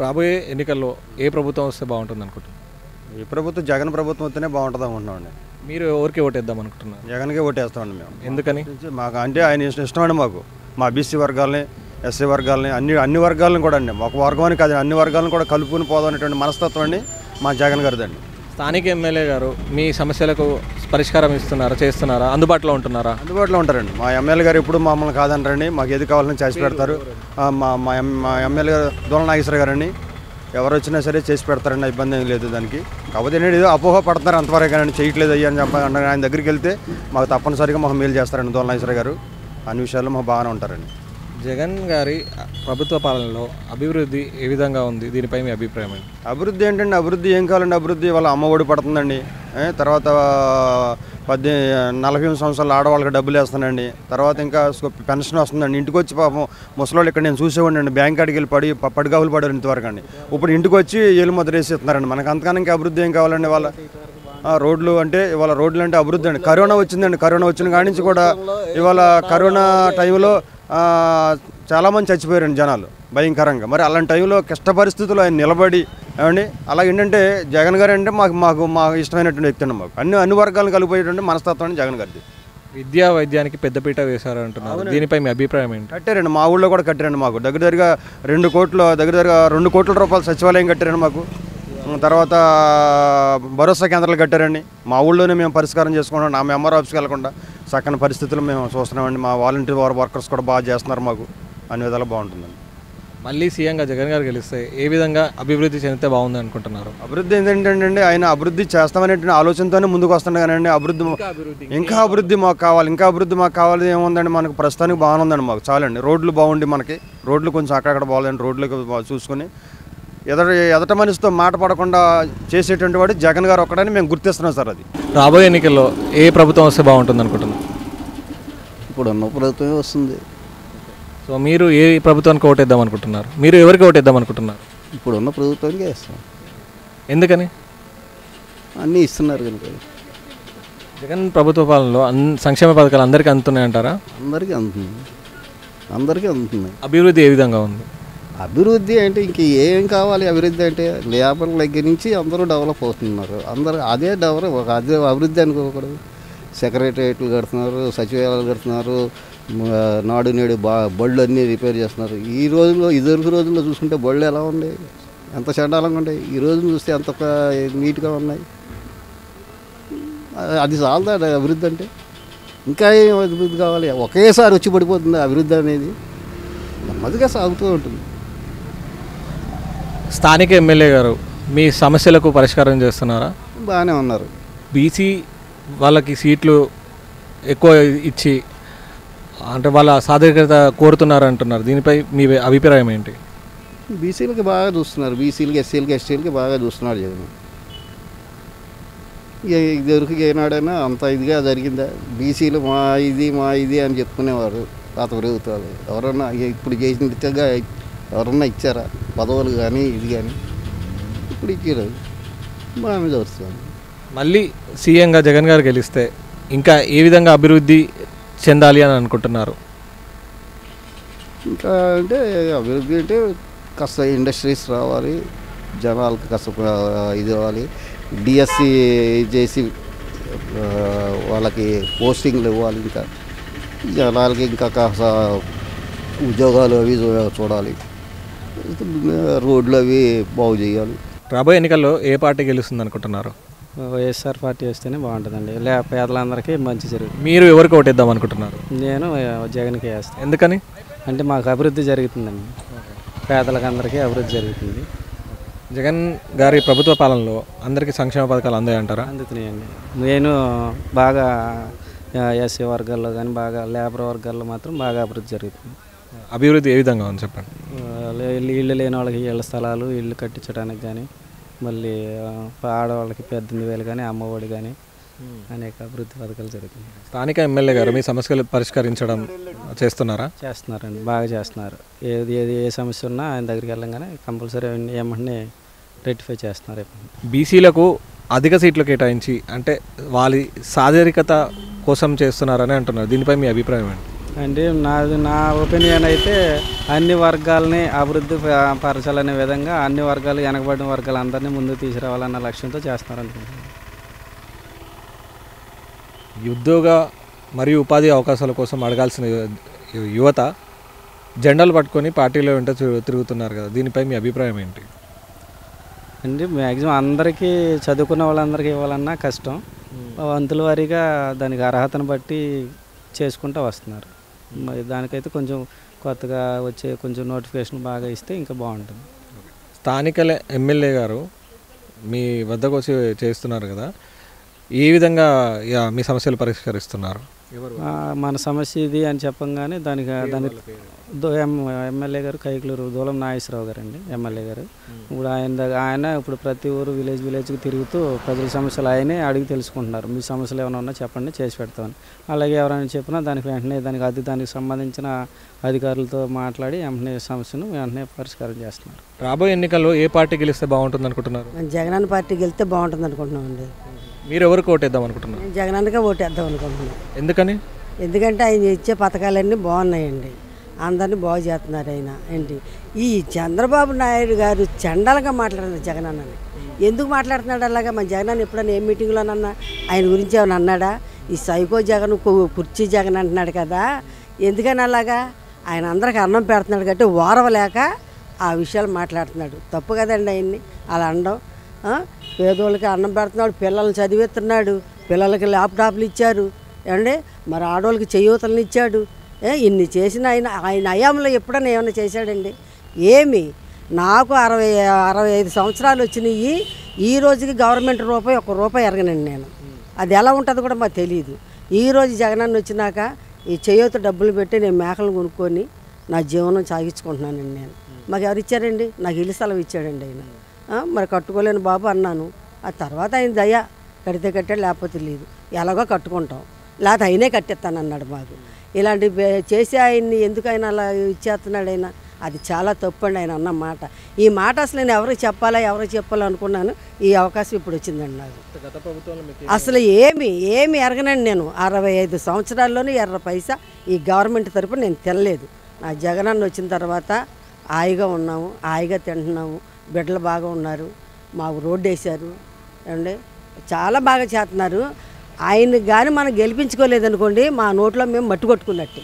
రాబోయే ఎన్నికల్లో ఏ ప్రభుత్వం వస్తే బాగుంటుంది అనుకుంటున్నారు? ఈ ప్రభుత్వం జగన్ ప్రభుత్వం వస్తేనే బాగుంటుంది అనుకుంటున్నామండి. మీరు ఎవరికి ఓటేద్దాం అనుకుంటున్నారు? జగన్కే ఓటేస్తామండి మేము. ఎందుకని? మాకు అంటే ఆయన ఇష్టం ఇష్టమండి మాకు. మా బీసీ వర్గాలని ఎస్సీ వర్గాలని అన్ని అన్ని వర్గాలను కూడా అండి. ఒక వర్గానికి కాదు అన్ని వర్గాలను కూడా కలుపుకుని పోదాం అనేటువంటి మనస్తత్వం అండి మా జగన్ గారిదండి. స్థానిక ఎమ్మెల్యే గారు మీ సమస్యలకు పరిష్కారం ఇస్తున్నారా చేస్తున్నారా అందుబాటులో ఉంటున్నారా? అందుబాటులో ఉంటారండి. మా ఎమ్మెల్యే గారు ఎప్పుడు మమ్మల్ని కాదంటారండి. మాకు ఏది కావాలని చేసి పెడతారు. మా మా ఎమ్- మా ఎమ్మెల్యే గారు దూల నాగేశ్వర గారండి. ఎవరు వచ్చినా సరే చేసి పెడతారండి. ఇబ్బంది ఏం లేదు దానికి. కాకపోతే ఏంటంటే ఏదో అపోహ పడుతున్నారు అంతవరకు కానీ చేయట్లేదు అయ్యా అని చెప్ప ఆయన దగ్గరికి వెళ్తే మాకు తప్పనిసరిగా మాకు మేలు చేస్తారండి దూల నాగేశ్వర గారు. అన్ని విషయాల్లో మాకు బాగానే ఉంటారండి. జగన్ గారి ప్రభుత్వ పాలనలో అభివృద్ధి ఏ విధంగా ఉంది? దీనిపై మీ అభిప్రాయం అండి అభివృద్ధి ఏంటండి? అభివృద్ధి ఏం కావాలండి? అభివృద్ధి వాళ్ళ అమ్మ ఒడి పడుతుందండి. తర్వాత పద్దె నలభై ఎనిమిది సంవత్సరాల ఆడవాళ్ళకి డబ్బులు వేస్తానండి తర్వాత ఇంకా పెన్షన్ వస్తుందండి. ఇంటికి వచ్చి పాపం ముసలోళ్ళు ఇక్కడ నేను చూసేవాడిని అండి. బ్యాంక్ కాడికి వెళ్ళి పడి ప- పడిగావులు పడారు ఇంతవరకు అండి. ఇప్పుడు ఇంటికి వచ్చి ఏలు ముద్ర వేసి ఇస్తున్నారండి మనకు అంతకన్నా ఇంకా అభివృద్ధి ఏం కావాలండి వాళ్ళ? రోడ్లు అంటే ఇవాళ రోడ్లు అంటే అభివృద్ధి అండి. కరోనా వచ్చిందండి. కరోనా వచ్చిన కాడి నుంచి కూడా ఇవాళ కరోనా టైంలో చాలామంది చచ్చిపోయారండి జనాలు భయంకరంగా. మరి అలాంటి టైంలో కష్ట పరిస్థితుల్లో ఆయన నిలబడి ఏమండి? అలా ఏంటంటే జగన్ గారు అంటే మాకు మాకు మాకు ఇష్టమైనటువంటి వ్యక్తి అండి మాకు. అన్ని అన్ని వర్గాలను కలిపోయేటువంటి మనస్తత్వం అండి జగన్ గారిది. విద్యా వైద్యానికి పెద్దపీట వేశారు అంటున్నారు దీనిపై మీ అభిప్రాయం ఏంటి? కట్టారండి మా ఊళ్ళో కూడా కట్టారండి మాకు. దగ్గర దగ్గరగా రెండు కోట్ల దగ్గర దగ్గర రెండు కోట్ల రూపాయలు సచివాలయం కట్టారండి మాకు. తర్వాత భరోసా కేంద్రాలు కట్టారండి. మా ఊళ్ళోనే మేము పరిష్కారం చేసుకుంటాం నా ఎంఆర్ ఆఫీస్కి వెళ్ళకుండా చక్కని పరిస్థితులు మేము చూస్తున్నామండి. మా వాలంటీర్ వర్కర్స్ కూడా బాగా చేస్తున్నారు మాకు. అన్ని విధాలు బాగుంటుందండి. మళ్ళీ సీఎంగా జగన్ గారు గెలిస్తే ఏ విధంగా అభివృద్ధి చెందితే బాగుంది అనుకుంటున్నారు? అభివృద్ధి ఏంటంటే ఆయన అభివృద్ధి చేస్తామనేటువంటి ఆలోచనతోనే ముందుకు వస్తుండే కానీ అభివృద్ధి ఇంకా అభివృద్ధి మాకు కావాలి. ఇంకా అభివృద్ధి మాకు కావాలి ఏముందండి? మనకు ప్రస్తుతానికి బాగానే ఉందండి మాకు. చాలండి. రోడ్లు బాగుండి మనకి. రోడ్లు కొంచెం అక్కడక్కడ బాగాలండి రోడ్లు చూసుకొని ఎదట ఎదట మనిషితో మాట పడకుండా చేసేటువంటి వాడు జగన్ గారు ఒక్కడని మేము గుర్తిస్తున్నాం సార్ అది. రాబోయే ఎన్నికల్లో ఏ ప్రభుత్వం వస్తే బాగుంటుంది అనుకుంటున్నారు? ఇప్పుడు ఉన్న ప్రభుత్వమే వస్తుంది. సో మీరు ఏ ప్రభుత్వానికి ఓటేద్దాం అనుకుంటున్నారు? మీరు ఎవరికి ఓటేద్దాం అనుకుంటున్నారు? ఇప్పుడు ఉన్న ప్రభుత్వానికే ఇస్తాం ఎందుకని? అన్నీ ఇస్తున్నారు కనుక. జగన్ ప్రభుత్వ పాలనలో అన్ సంక్షేమ పథకాలు అందరికీ అందుతున్నాయి అంటారా అందరికీ అందుతుంది అందరికీ అందుతుంది అభివృద్ధి ఏ విధంగా ఉంది? అభివృద్ధి అంటే ఇంక ఏం కావాలి అభివృద్ధి అంటే లేబర్ దగ్గర నుంచి అందరూ డెవలప్ అవుతున్నారు. అందరూ అదే డెవలప్ అదే అభివృద్ధి అనుకోకూడదు. సెక్రటరియట్లు కడుతున్నారు సచివాలయాలు కడుతున్నారు నాడు నేడు బా బళ్ళు అన్నీ రిపేర్ చేస్తున్నారు. ఈ రోజుల్లో ఇదివరకు రోజుల్లో చూసుకుంటే బళ్ళు ఎలా ఉన్నాయి? ఎంత చండాలంగా ఉండేవి ఈ రోజు చూస్తే ఎంత నీట్గా ఉన్నాయి? అది చాలదా అభివృద్ధి అంటే? ఇంకా ఏం అభివృద్ధి కావాలి? ఒకేసారి వచ్చి పడిపోతుంది అభివృద్ధి అనేది. నెమ్మదిగా సాగుతూ ఉంటుంది. స్థానిక ఎమ్మెల్యే గారు మీ సమస్యలకు పరిష్కారం చేస్తున్నారా? బాగానే ఉన్నారు. బీసీ వాళ్ళకి సీట్లు ఎక్కువ ఇచ్చి అంటే వాళ్ళ సాధికారత కోరుతున్నారు అంటున్నారు దీనిపై మీ అభిప్రాయం ఏంటి? బీసీలకి బాగా చూస్తున్నారు. బీసీలకి ఎస్సీలకి ఎస్టీలకి బాగా చూస్తున్నాడు జగన్. ఇదివరకు ఏనాడైనా అంత ఇదిగా జరిగిందా? బీసీలు మా ఇది మా ఇది అని చెప్పుకునేవారు పాత ప్రభుత్వాలు. ఎవరన్నా ఇప్పుడు చేసినట్టుగా ఎవరన్నా ఇచ్చారా? పదవులు కానీ ఇది కానీ ఇప్పుడు ఇచ్చారు బాగానే చూస్తాను మళ్ళీ సీఎంగా జగన్ గారు గెలిస్తే ఇంకా ఏ విధంగా అభివృద్ధి చెందాలి అని అనుకుంటున్నారు? ఇంకా అంటే అభివృద్ధి అంటే కాస్త ఇండస్ట్రీస్ రావాలి జనాలకు కాస్త ఇది అవ్వాలి డిఎస్సి చేసి వాళ్ళకి పోస్టింగ్లు ఇవ్వాలి ఇంకా. జనాలకి ఇంకా కాస్త ఉద్యోగాలు అవి చూడాలి. రోడ్లు అవి బాగు చేయాలి. రాబోయే ఎన్నికల్లో ఏ పార్టీ గెలుస్తుంది అనుకుంటున్నారు? వైఎస్ఆర్ పార్టీ వస్తేనే బాగుంటుందండి. లే పేదలందరికీ మంచి జరుగుతుంది. మీరు ఎవరికి ఓటేద్దాం అనుకుంటున్నారు? నేను జగన్కి వేస్తాను ఎందుకని? అంటే మాకు అభివృద్ధి జరుగుతుందండి. పేదలకు అందరికీ అభివృద్ధి జరుగుతుంది. జగన్ గారి ప్రభుత్వ పాలనలో అందరికీ సంక్షేమ పథకాలు అందాయంటారా? అందుతున్నాయండి. నేను బాగా ఎస్సీ వర్గాల్లో కానీ బాగా లేబర్ వర్గాల్లో మాత్రం బాగా అభివృద్ధి జరుగుతుంది. అభివృద్ధి ఏ విధంగా ఉంది చెప్పండి? ఆ, లే- ఇల్లు లేని వాళ్ళకి ఇళ్ళ స్థలాలు ఇల్లు కట్టించడానికి కానీ మళ్ళీ ఆడవాళ్ళకి పద్దెనిమిది వేలు కానీ అమ్మఒడి కానీ అనేక అభివృద్ధి పథకాలు జరుగుతున్నాయి. స్థానిక ఎమ్మెల్యే గారు మీ సమస్యలు పరిష్కరించడం చేస్తున్నారా? చేస్తున్నారండి బాగా చేస్తున్నారు. ఏది ఏది ఏ సమస్య ఉన్నా ఆయన దగ్గరికి వెళ్ళంగానే కంపల్సరీ ఏమంటే రెక్టిఫై చేస్తున్నారు బీసీలకు అధిక సీట్లు కేటాయించి అంటే వాళ్ళ సాధారికత కోసం చేస్తున్నారని అంటున్నారు. దీనిపై మీ అభిప్రాయం ఏంటి? అంటే నాది నా ఒపీనియన్ అయితే అన్ని వర్గాలని అభివృద్ధి పరచాలనే విధంగా అన్ని వర్గాలు వెనకబడిన వర్గాలు అందరినీ ముందుకు తీసుకురావాలన్న లక్ష్యంతో చేస్తున్నారు అనుకుంటున్నాను ఈ ఉద్యోగ మరియు ఉపాధి అవకాశాల కోసం అడగాల్సిన యువత జెండాలు పట్టుకొని పార్టీలో వెంట తిరు- తిరుగుతున్నారు కదా. దీనిపై మీ అభిప్రాయం ఏంటి? అంటే మ్యాక్సిమం అందరికీ చదువుకున్న వాళ్ళందరికీ ఇవ్వాలన్నా కష్టం. వంతుల వారీగా దానికి అర్హతను బట్టి చేసుకుంటూ వస్తున్నారు. మరి దానికైతే కొంచెం కొత్తగా వచ్చే కొంచెం నోటిఫికేషన్ బాగా ఇస్తే ఇంకా బాగుంటుంది. స్థానిక ఎమ్మెల్యే గారు మీ వద్దకు వచ్చి చేస్తున్నారు కదా ఏ విధంగా ఇక మీ సమస్యలు పరిష్కరిస్తున్నారు? మన సమస్య ఇది అని చెప్పంగానే దానికి దానికి ఎమ్మెల్యే గారు కైకులూరు దూలం నాగేశ్వరరావు గారు అండి ఎమ్మెల్యే గారు. ఇప్పుడు ఆయన దగ్గర ఆయన ఇప్పుడు ప్రతి ఊరు విలేజ్ విలేజ్కి తిరుగుతూ ప్రజల సమస్యలు ఆయనే అడిగి తెలుసుకుంటున్నారు. మీ సమస్యలు ఏమైనా ఉన్నా చెప్పండి చేసి పెడతామని. అలాగే ఎవరైనా చెప్పినా దానికి వెంటనే దానికి అది దానికి సంబంధించిన అధికారులతో మాట్లాడి వెంటనే సమస్యను వెంటనే పరిష్కారం చేస్తున్నారు. రాబోయే ఎన్నికల్లో ఏ పార్టీ గెలిస్తే బాగుంటుంది అనుకుంటున్నారు మన జగనన్న పార్టీకి వెళ్తే బాగుంటుంది అనుకుంటున్నామండి మీరు ఎవరికి ఓటేద్దాం అనుకుంటున్నారు? నేను జగనన్నకే ఓటేద్దాం అనుకుంటున్నాను. ఎందుకని? ఎందుకంటే ఆయన ఇచ్చే పథకాలన్నీ బాగున్నాయండి. అందరినీ బాగు చేస్తున్నారు ఆయన ఏంటి? ఈ చంద్రబాబు నాయుడు గారు చండాలంగా మాట్లాడుతున్నారు జగనన్నని. ఎందుకు మాట్లాడుతున్నాడు అలాగా? మన జగనన్న ఎప్పుడైనా ఏ మీటింగ్లోనన్నా ఆయన గురించి ఏమైనా అన్నాడా? ఈ సైకో జగన్ కుర్చీ జగన్ అంటున్నాడు కదా. ఎందుకని అలాగా? ఆయన అందరికి అన్నం పెడుతున్నాడు కాబట్టి ఓరవలేక ఆ విషయాలు మాట్లాడుతున్నాడు. తప్పు కదండి ఆయన్ని. అలా అనడం? పేదోళ్ళకి అన్నం పెడుతున్నాడు పిల్లల్ని చదివిస్తున్నాడు పిల్లలకి ల్యాప్టాప్లు ఇచ్చారు. ఏమండి? మరి ఆడవాళ్ళకి చేయూతలను ఇచ్చాడు. ఏ ఇన్ని చేసిన ఆయన ఆయన అయాంలో ఎప్పుడైనా ఏమైనా చేశాడండి? ఏమి? నాకు అరవై అరవై ఐదు సంవత్సరాలు వచ్చినాయి. ఈ రోజుకి గవర్నమెంట్ రూపాయి ఒక రూపాయి ఎరగనండి నేను. అది ఎలా ఉంటుందో కూడా మాకు తెలియదు ఈ రోజు జగనన్న వచ్చినాక ఈ చేయూత డబ్బులు పెట్టి నేను మేకలు కొనుక్కొని నా జీవనం సాగించుకుంటున్నానండి నేను. మాకు ఎవరు ఇచ్చారండి? నాకు ఇల్లు స్థలం ఇచ్చాడండి ఆయన. మరి కట్టుకోలేని బాబు అన్నాను. ఆ తర్వాత ఆయన దయ కడితే కట్టాడు లేకపోతే లేదు. ఎలాగో కట్టుకుంటాం. లేకపోతే ఆయనే కట్టేస్తాను అన్నాడు మాకు ఇలాంటి చేసి ఆయన్ని ఎందుకు ఆయన అలా ఇచ్చేస్తున్నాడు ఆయన? అది చాలా తప్పు అండి ఆయన అన్న మాట. ఈ మాట అసలు నేను ఎవరికి చెప్పాలా ఎవరికి చెప్పాలా అనుకున్నాను. ఈ అవకాశం ఇప్పుడు వచ్చిందండి నాకు. అసలు ఏమి ఏమి ఎరగనండి నేను. అరవై ఐదు సంవత్సరాల్లోనే ఎర్ర పైసా ఈ గవర్నమెంట్ తరపున నేను తినలేదు. నా జగనన్న వచ్చిన తర్వాత హాయిగా ఉన్నాము హాయిగా తింటున్నాము. బిడ్డలు బాగా ఉన్నారు మాకు రోడ్డు వేశారు. ఏమండి? చాలా బాగా చేస్తున్నారు. ఆయన కానీ మనం గెలిపించుకోలేదనుకోండి మా నోట్లో మేము మట్టి కొట్టుకున్నట్టు